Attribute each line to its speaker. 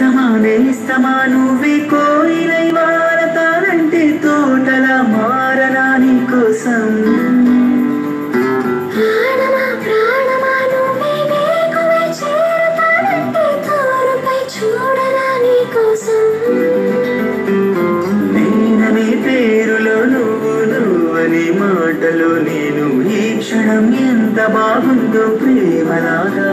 Speaker 1: నేస్తమా నేస్తమా నువ్వే కోయిలై మారతానంటే తోటల మారనా నీ కోసం. నేననే పేరులో నువ్వు నువ్వనే మాటలో నేను ఈ క్షణం ఎంత బాగుందో ప్రేమలాగా